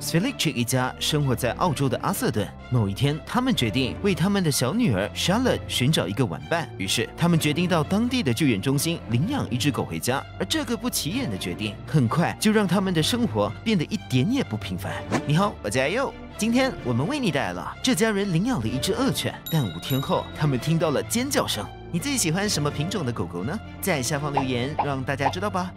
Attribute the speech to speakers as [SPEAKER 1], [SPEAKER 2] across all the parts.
[SPEAKER 1] s v i l i c h 一家生活在澳洲的阿瑟顿。某一天，他们决定为他们的小女儿 Charlotte 寻找一个玩伴。于是，他们决定到当地的救援中心领养一只狗回家。而这个不起眼的决定，很快就让他们的生活变得一点也不平凡。你好，我叫 Yo。今天我们为你带来了这家人领养了一只恶犬，但五天后，他们听到了尖叫声。你最喜欢什么品种的狗狗呢？在下方留言，让大家知道吧。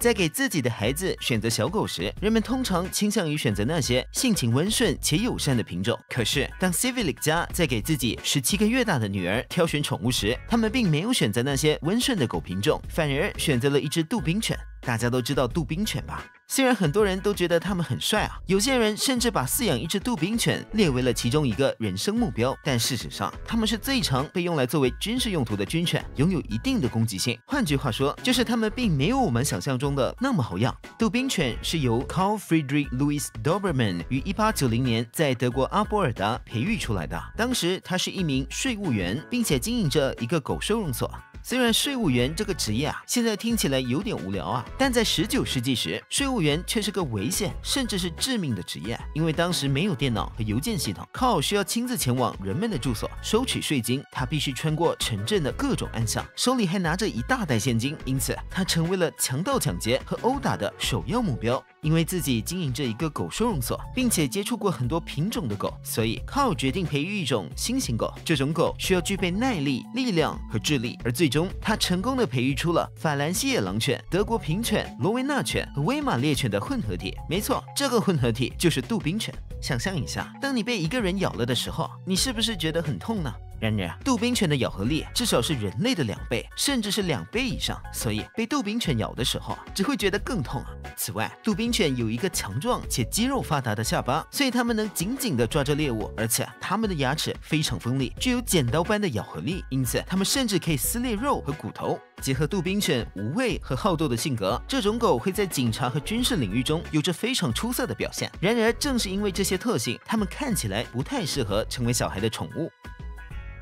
[SPEAKER 1] 在给自己的孩子选择小狗时，人们通常倾向于选择那些性情温顺且友善的品种。可是，当 Civic 家在给自己十七个月大的女儿挑选宠物时，他们并没有选择那些温顺的狗品种，反而选择了一只杜宾犬。大家都知道杜宾犬吧？虽然很多人都觉得它们很帅啊，有些人甚至把饲养一只杜宾犬列为了其中一个人生目标。但事实上，它们是最常被用来作为军事用途的军犬，拥有一定的攻击性。换句话说，就是它们并没有我们想象中的那么好养。杜宾犬是由 Carl Friedrich Louis Doberman 于1890年在德国阿波尔达培育出来的。当时他是一名税务员，并且经营着一个狗收容所。虽然税务员这个职业啊，现在听起来有点无聊啊，但在十九世纪时，税务员却是个危险甚至是致命的职业，因为当时没有电脑和邮件系统，靠需要亲自前往人们的住所收取税金，他必须穿过城镇的各种暗巷，手里还拿着一大袋现金，因此他成为了强盗抢劫和殴打的首要目标。因为自己经营着一个狗收容所，并且接触过很多品种的狗，所以靠决定培育一种新型狗。这种狗需要具备耐力、力量和智力，而最终他成功的培育出了法兰西野狼犬、德国平犬、罗威纳犬和威马猎犬的混合体。没错，这个混合体就是杜宾犬。想象一下，当你被一个人咬了的时候，你是不是觉得很痛呢？然而，杜宾犬的咬合力至少是人类的两倍，甚至是两倍以上，所以被杜宾犬咬的时候，只会觉得更痛啊。此外，杜宾犬有一个强壮且肌肉发达的下巴，所以它们能紧紧地抓着猎物，而且它们的牙齿非常锋利，具有剪刀般的咬合力，因此它们甚至可以撕裂肉和骨头。结合杜宾犬无畏和好斗的性格，这种狗会在警察和军事领域中有着非常出色的表现。然而，正是因为这些特性，它们看起来不太适合成为小孩的宠物。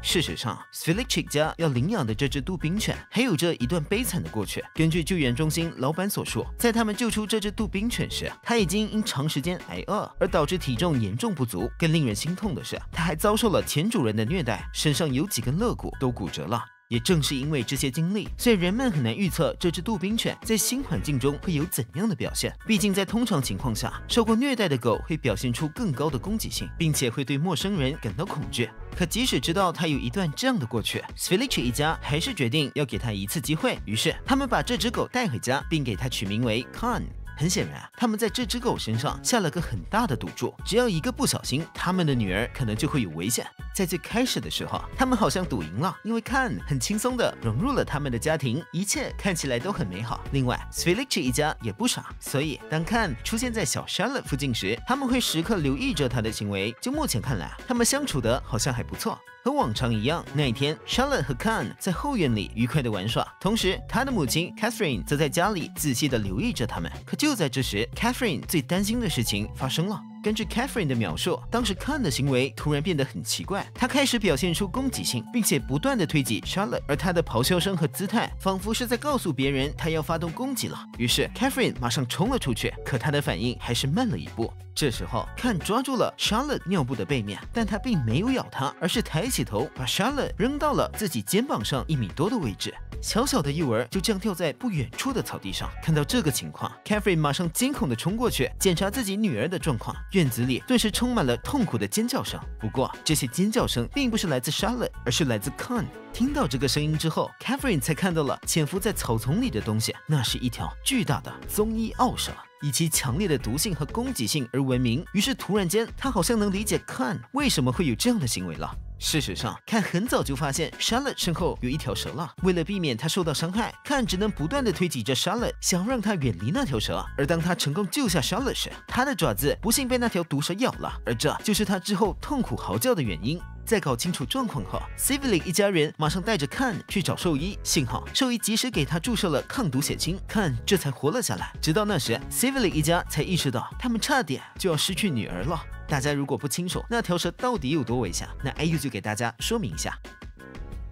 [SPEAKER 1] 事实上 s v i l i c h 家要领养的这只杜宾犬还有着一段悲惨的过去。根据救援中心老板所述，在他们救出这只杜宾犬时，它已经因长时间挨饿而导致体重严重不足。更令人心痛的是，它还遭受了前主人的虐待，身上有几根肋骨都骨折了。也正是因为这些经历，所以人们很难预测这只杜宾犬在新环境中会有怎样的表现。毕竟，在通常情况下，受过虐待的狗会表现出更高的攻击性，并且会对陌生人感到恐惧。可即使知道它有一段这样的过去 s v i l i c h 一家还是决定要给它一次机会。于是，他们把这只狗带回家，并给它取名为 Con。很显然，他们在这只狗身上下了个很大的赌注，只要一个不小心，他们的女儿可能就会有危险。在最开始的时候，他们好像赌赢了，因为看很轻松的融入了他们的家庭，一切看起来都很美好。另外 s v i l i c h 一家也不傻，所以当看出现在小 Charlotte 附近时，他们会时刻留意着他的行为。就目前看来，他们相处的好像还不错。和往常一样，那一天，Charlotte 和 Khan 在后院里愉快的玩耍，同时他的母亲 Catherine 则在家里仔细的留意着他们。可就在这时，Catherine 最担心的事情发生了。根据 Catherine 的描述，当时 Khan 的行为突然变得很奇怪，他开始表现出攻击性，并且不断的推挤 Charlotte，而他的咆哮声和姿态仿佛是在告诉别人他要发动攻击了。于是 Catherine 马上冲了出去，可他的反应还是慢了一步。这时候，Khan 抓住了 Charlotte 尿布的背面，但他并没有咬她，而是抬起头把 Charlotte 扔到了自己肩膀上一米多的位置。小小的幼儿就这样掉在不远处的草地上。看到这个情况，Catherine 马上惊恐地冲过去检查自己女儿的状况。院子里顿时充满了痛苦的尖叫声。不过，这些尖叫声并不是来自 Charlotte，而是来自 Con。听到这个声音之后，Catherine 才看到了潜伏在草丛里的东西，那是一条巨大的棕衣奥蛇，以其强烈的毒性和攻击性而闻名。于是，突然间，他好像能理解 Con 为什么会有这样的行为了。事实上，看很早就发现沙勒身后有一条蛇了。为了避免他受到伤害，看只能不断的推挤着沙勒想让他远离那条蛇。而当他成功救下沙勒时，他的爪子不幸被那条毒蛇咬了，而这就是他之后痛苦嚎叫的原因。在搞清楚状况后 s i v i l y 一家人马上带着 Kan 去找兽医。幸好兽医及时给他注射了抗毒血清，Kan 这才活了下来。直到那时 s i v i l y 一家才意识到，他们差点就要失去女儿了。大家如果不清楚那条蛇到底有多危险，那 IU 就给大家说明一下。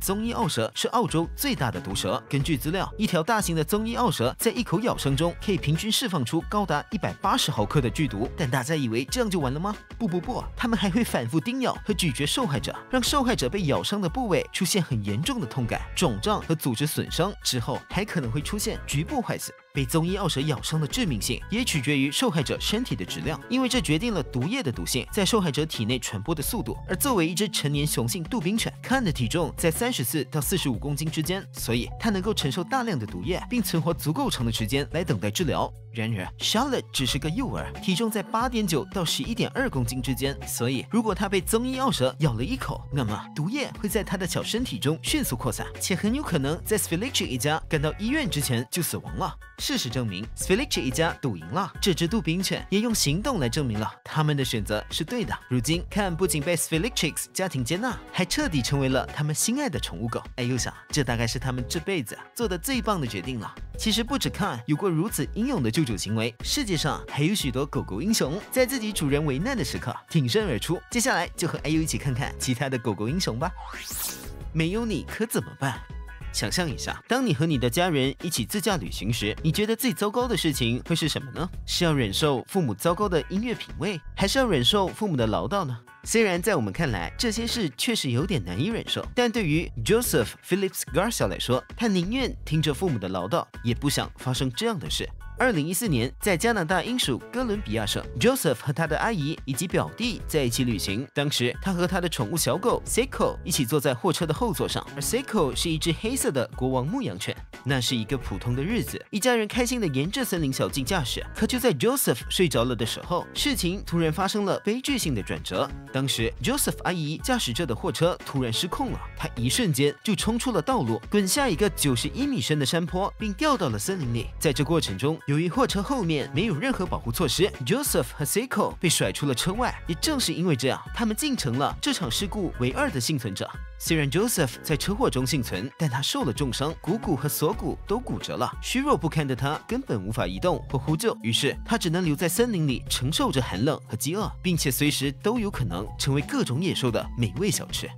[SPEAKER 1] 棕衣澳蛇是澳洲最大的毒蛇。根据资料，一条大型的棕衣澳蛇在一口咬伤中可以平均释放出高达一百八十毫克的剧毒。但大家以为这样就完了吗？不不不，它们还会反复叮咬和咀嚼受害者，让受害者被咬伤的部位出现很严重的痛感、肿胀和组织损伤，之后还可能会出现局部坏死。被棕衣奥蛇咬伤的致命性也取决于受害者身体的质量，因为这决定了毒液的毒性在受害者体内传播的速度。而作为一只成年雄性杜宾犬，看的体重在三十四到四十五公斤之间，所以它能够承受大量的毒液，并存活足够长的时间来等待治疗。然而，Charlotte 只是个幼儿，体重在八点九到十一点二公斤之间，所以如果它被棕衣奥蛇咬了一口，那么毒液会在它的小身体中迅速扩散，且很有可能在 s v i l i c h 一家赶到医院之前就死亡了。事实证明 s v i l i c h 一家赌赢了，这只杜宾犬也用行动来证明了他们的选择是对的。如今，看不仅被 s v i l i c h 家庭接纳，还彻底成为了他们心爱的宠物狗。哎，又想，这大概是他们这辈子做的最棒的决定了。其实不止看有过如此英勇的救主行为，世界上还有许多狗狗英雄，在自己主人危难的时刻挺身而出。接下来就和 A U 一起看看其他的狗狗英雄吧。没有你可怎么办？想象一下，当你和你的家人一起自驾旅行时，你觉得最糟糕的事情会是什么呢？是要忍受父母糟糕的音乐品味，还是要忍受父母的唠叨呢？虽然在我们看来这些事确实有点难以忍受，但对于 Joseph Phillips Garcia 来说，他宁愿听着父母的唠叨，也不想发生这样的事。二零一四年，在加拿大英属哥伦比亚省，Joseph 和他的阿姨以及表弟在一起旅行。当时，他和他的宠物小狗 Seiko 一起坐在货车的后座上，而 Seiko 是一只黑色的国王牧羊犬。那是一个普通的日子，一家人开心的沿着森林小径驾驶。可就在 Joseph 睡着了的时候，事情突然发生了悲剧性的转折。当时，Joseph 阿姨驾驶着的货车突然失控了，她一瞬间就冲出了道路，滚下一个九十一米深的山坡，并掉到了森林里。在这过程中，由于货车后面没有任何保护措施，Joseph 和 Seiko 被甩出了车外。也正是因为这样，他们竟成了这场事故唯二的幸存者。虽然 Joseph 在车祸中幸存，但他受了重伤，股骨和锁骨都骨折了。虚弱不堪的他根本无法移动或呼救，于是他只能留在森林里，承受着寒冷和饥饿，并且随时都有可能成为各种野兽的美味小吃。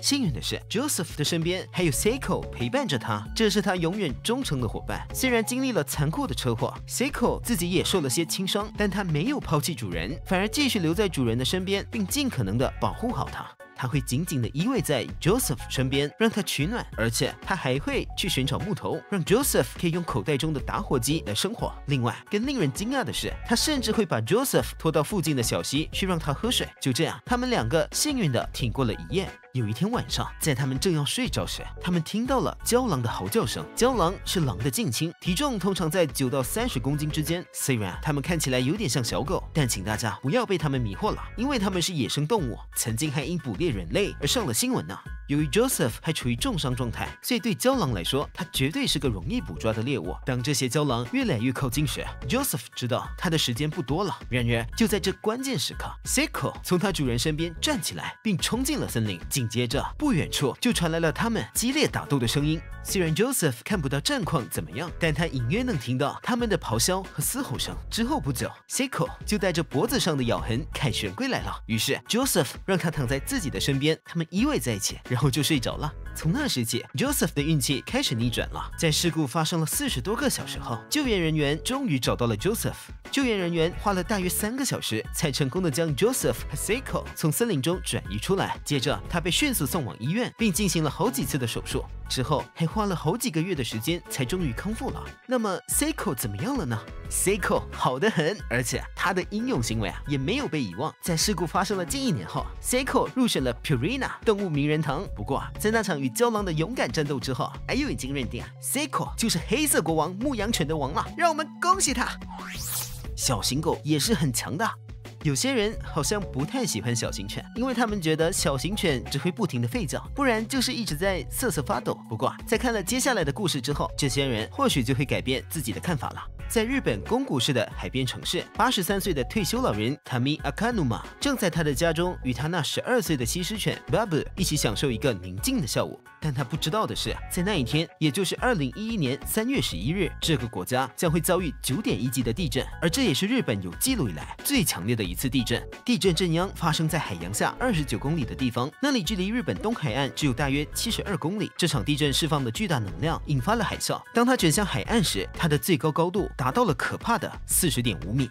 [SPEAKER 1] 幸运的是，Joseph 的身边还有 Seiko 陪伴着他，这是他永远忠诚的伙伴。虽然经历了残酷的车祸，Seiko 自己也受了些轻伤，但他没有抛弃主人，反而继续留在主人的身边，并尽可能的保护好他。他会紧紧地依偎在 Joseph 身边，让他取暖，而且他还会去寻找木头，让 Joseph 可以用口袋中的打火机来生火。另外，更令人惊讶的是，他甚至会把 Joseph 拖到附近的小溪去让他喝水。就这样，他们两个幸运地挺过了一夜。有一天晚上，在他们正要睡着时，他们听到了郊狼的嚎叫声。郊狼是狼的近亲，体重通常在九到三十公斤之间。虽然它们看起来有点像小狗，但请大家不要被它们迷惑了，因为它们是野生动物，曾经还因捕猎人类而上了新闻呢。由于 Joseph 还处于重伤状态，所以对郊狼来说，它绝对是个容易捕抓的猎物。当这些郊狼越来越靠近时，Joseph 知道他的时间不多了。然而，就在这关键时刻，Seiko 从他主人身边站起来，并冲进了森林。紧接着，不远处就传来了他们激烈打斗的声音。虽然 Joseph 看不到战况怎么样，但他隐约能听到他们的咆哮和嘶吼声。之后不久，Seiko 就带着脖子上的咬痕凯旋归来了。于是 Joseph 让他躺在自己的身边，他们依偎在一起。然后就睡着了。从那时起，Joseph 的运气开始逆转了。在事故发生了四十多个小时后，救援人员终于找到了 Joseph。救援人员花了大约三个小时，才成功的将 Joseph 和 Seiko 从森林中转移出来。接着，他被迅速送往医院，并进行了好几次的手术。之后还花了好几个月的时间，才终于康复了。那么 Seiko 怎么样了呢？Seiko 好得很，而且他的英勇行为啊也没有被遗忘。在事故发生了近一年后，Seiko 入选了 Purina 动物名人堂。不过在那场与郊狼的勇敢战斗之后，哎呦已经认定啊，Seiko 就是黑色国王牧羊犬的王了。让我们恭喜他！小型狗也是很强的。有些人好像不太喜欢小型犬，因为他们觉得小型犬只会不停的吠叫，不然就是一直在瑟瑟发抖。不过，在看了接下来的故事之后，这些人或许就会改变自己的看法了。在日本宫古市的海边城市，八十三岁的退休老人 Tami Akanuma 正在他的家中与他那十二岁的西施犬 Babu 一起享受一个宁静的下午。但他不知道的是，在那一天，也就是二零一一年三月十一日，这个国家将会遭遇九点一级的地震，而这也是日本有记录以来最强烈的一次地震。地震震央发生在海洋下二十九公里的地方，那里距离日本东海岸只有大约七十二公里。这场地震释放的巨大能量引发了海啸，当它卷向海岸时，它的最高高度达到了可怕的四十点五米。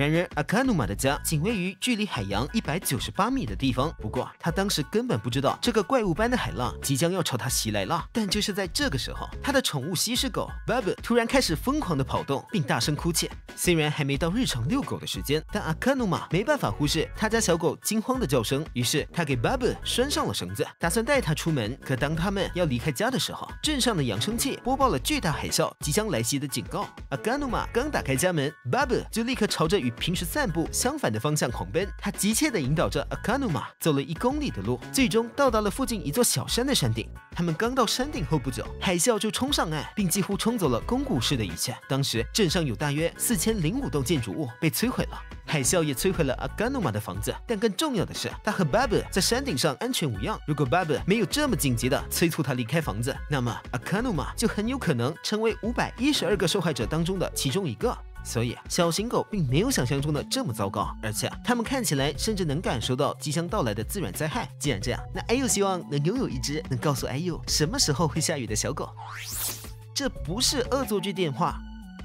[SPEAKER 1] 然而，阿卡努玛的家仅位于距离海洋一百九十八米的地方。不过，他当时根本不知道这个怪物般的海浪即将要朝他袭来了。但就是在这个时候，他的宠物西施狗 Bub 突然开始疯狂的跑动，并大声哭泣。虽然还没到日常遛狗的时间，但阿卡努玛没办法忽视他家小狗惊慌的叫声。于是，他给 Bub 拴上了绳子，打算带它出门。可当他们要离开家的时候，镇上的扬声器播报了巨大海啸即将来袭的警告。阿卡努玛刚打开家门，Bub 就立刻朝着平时散步相反的方向狂奔，他急切地引导着阿卡努玛走了一公里的路，最终到达了附近一座小山的山顶。他们刚到山顶后不久，海啸就冲上岸，并几乎冲走了宫古市的一切。当时镇上有大约四千零五栋建筑物被摧毁了，海啸也摧毁了阿卡努玛的房子。但更重要的是，他和巴布在山顶上安全无恙。如果巴布没有这么紧急的催促他离开房子，那么阿卡努玛就很有可能成为五百一十二个受害者当中的其中一个。所以，小型狗并没有想象中的这么糟糕，而且它们看起来甚至能感受到即将到来的自然灾害。既然这样，那 IU 希望能拥有一只能告诉 IU 什么时候会下雨的小狗。这不是恶作剧电话。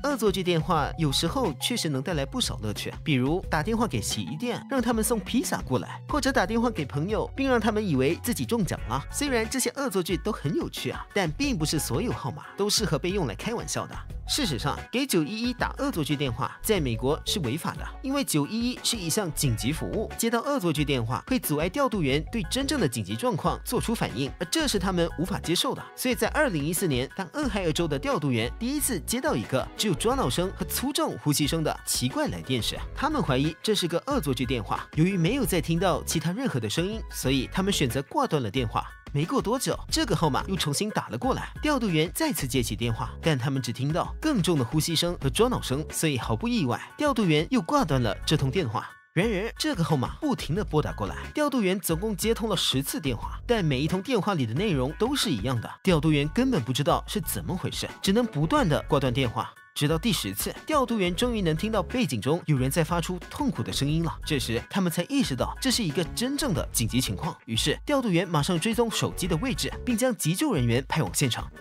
[SPEAKER 1] 恶作剧电话有时候确实能带来不少乐趣，比如打电话给洗衣店，让他们送披萨过来，或者打电话给朋友，并让他们以为自己中奖了。虽然这些恶作剧都很有趣啊，但并不是所有号码都适合被用来开玩笑的。事实上，给九一一打恶作剧电话在美国是违法的，因为九一一是一项紧急服务，接到恶作剧电话会阻碍调度员对真正的紧急状况做出反应，而这是他们无法接受的。所以在二零一四年，当俄亥俄州的调度员第一次接到一个只有抓挠声和粗重呼吸声的奇怪来电时，他们怀疑这是个恶作剧电话。由于没有再听到其他任何的声音，所以他们选择挂断了电话。没过多久，这个号码又重新打了过来。调度员再次接起电话，但他们只听到更重的呼吸声和抓挠声，所以毫不意外，调度员又挂断了这通电话。然而，这个号码不停地拨打过来，调度员总共接通了十次电话，但每一通电话里的内容都是一样的。调度员根本不知道是怎么回事，只能不断地挂断电话。直到第十次，调度员终于能听到背景中有人在发出痛苦的声音了。这时，他们才意识到这是一个真正的紧急情况。于是，调度员马上追踪手机的位置，并将急救人员派往现场。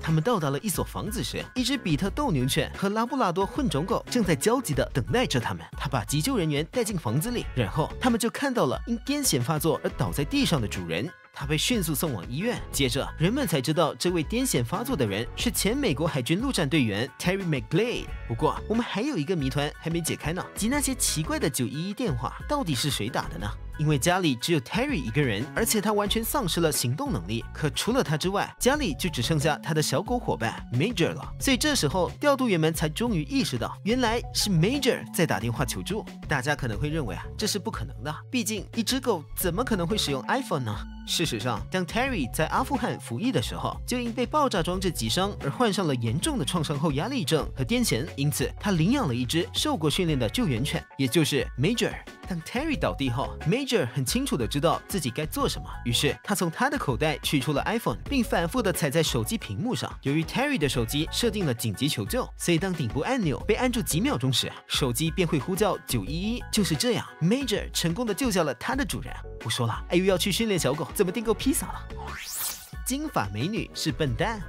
[SPEAKER 1] 他们到达了一所房子时，一只比特斗牛犬和拉布拉多混种狗正在焦急地等待着他们。他把急救人员带进房子里，然后他们就看到了因癫痫发作而倒在地上的主人。他被迅速送往医院，接着人们才知道这位癫痫发作的人是前美国海军陆战队员 Terry McGlade。不过，我们还有一个谜团还没解开呢，即那些奇怪的九一一电话到底是谁打的呢？因为家里只有 Terry 一个人，而且他完全丧失了行动能力。可除了他之外，家里就只剩下他的小狗伙伴 Major 了。所以这时候，调度员们才终于意识到，原来是 Major 在打电话求助。大家可能会认为啊，这是不可能的，毕竟一只狗怎么可能会使用 iPhone 呢？事实上，当 Terry 在阿富汗服役的时候，就因被爆炸装置击伤而患上了严重的创伤后压力症和癫痫，因此他领养了一只受过训练的救援犬，也就是 Major。当 Terry 倒地后，Major 很清楚的知道自己该做什么，于是他从他的口袋取出了 iPhone，并反复的踩在手机屏幕上。由于 Terry 的手机设定了紧急求救，所以当顶部按钮被按住几秒钟时，手机便会呼叫911。就是这样，Major 成功的救下了他的主人。不说了，哎呦，要去训练小狗怎么订购披萨了。金发美女是笨蛋。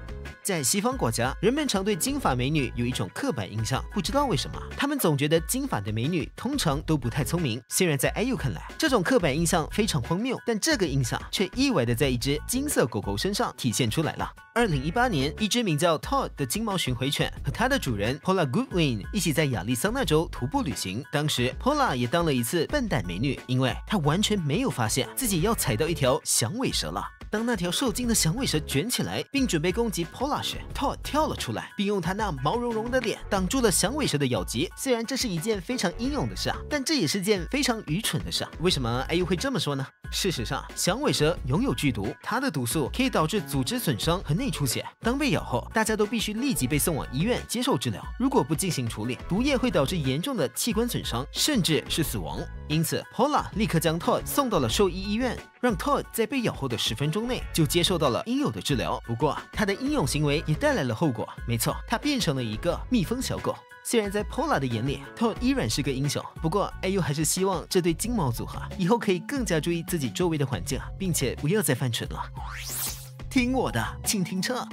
[SPEAKER 1] 在西方国家，人们常对金发美女有一种刻板印象，不知道为什么，他们总觉得金发的美女通常都不太聪明。虽然在 IU 看来，这种刻板印象非常荒谬，但这个印象却意外的在一只金色狗狗身上体现出来了。二零一八年，一只名叫 Todd 的金毛巡回犬和它的主人 Pola Goodwin 一起在亚利桑那州徒步旅行。当时，Pola 也当了一次笨蛋美女，因为她完全没有发现自己要踩到一条响尾蛇了。当那条受惊的响尾蛇卷起来，并准备攻击 Pola Tod 跳了出来，并用他那毛茸茸的脸挡住了响尾蛇的咬击。虽然这是一件非常英勇的事啊，但这也是件非常愚蠢的事啊。为什么 au 会这么说呢？事实上，响尾蛇拥有剧毒，它的毒素可以导致组织损伤和内出血。当被咬后，大家都必须立即被送往医院接受治疗。如果不进行处理，毒液会导致严重的器官损伤，甚至是死亡。因此，Pola 立刻将 Todd 送到了兽医医院，让 Todd 在被咬后的十分钟内就接受到了应有的治疗。不过，他的英勇行为也带来了后果。没错，他变成了一个蜜蜂小狗。虽然在 Pola 的眼里，Tom 依然是个英雄，不过，AU 还是希望这对金毛组合以后可以更加注意自己周围的环境，并且不要再犯蠢了。听我的，请停车。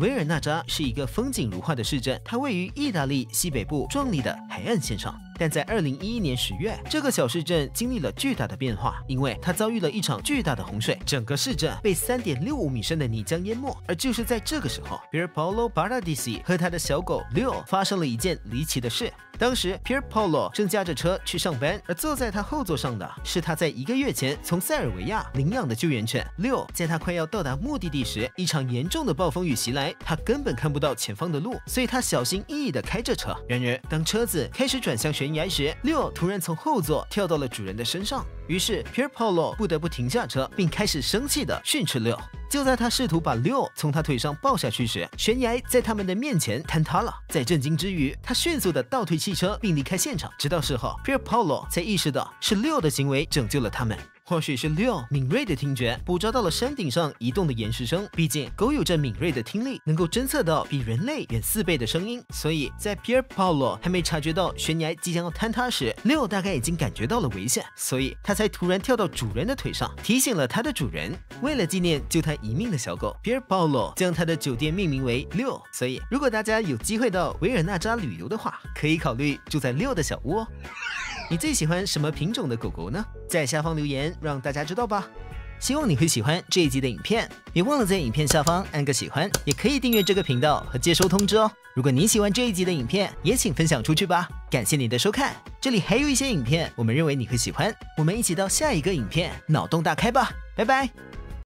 [SPEAKER 1] 维尔纳扎是一个风景如画的市镇，它位于意大利西北部壮丽的海岸线上。但在二零一一年十月，这个小市镇经历了巨大的变化，因为它遭遇了一场巨大的洪水，整个市镇被三点六五米深的泥浆淹没。而就是在这个时候，Pier Paolo Paradisi 和他的小狗 Leo 发生了一件离奇的事。当时，Pier Paolo 正驾着车去上班，而坐在他后座上的是他在一个月前从塞尔维亚领养的救援犬 Leo。在他快要到达目的地时，一场严重的暴风雨袭来，他根本看不到前方的路，所以他小心翼翼地开着车。然而，当车子开始转向悬悬崖时六突然从后座跳到了主人的身上，于是 Pier Paolo 不得不停下车，并开始生气的训斥六。就在他试图把六从他腿上抱下去时，悬崖在他们的面前坍塌了。在震惊之余，他迅速的倒退汽车并离开现场。直到事后，Pier Paolo 才意识到是六的行为拯救了他们。或许是六敏锐的听觉捕捉到了山顶上移动的岩石声，毕竟狗有着敏锐的听力，能够侦测到比人类远四倍的声音。所以在 Pier Paolo 还没察觉到悬崖即将要坍塌时六大概已经感觉到了危险，所以他才突然跳到主人的腿上，提醒了他的主人。为了纪念救他一命的小狗，Pier Paolo 将他的酒店命名为六。所以如果大家有机会到维尔纳扎旅游的话，可以考虑住在六的小屋哦。你最喜欢什么品种的狗狗呢？在下方留言让大家知道吧。希望你会喜欢这一集的影片，别忘了在影片下方按个喜欢，也可以订阅这个频道和接收通知哦。如果你喜欢这一集的影片，也请分享出去吧。感谢你的收看，这里还有一些影片，我们认为你会喜欢，我们一起到下一个影片脑洞大开吧，拜拜。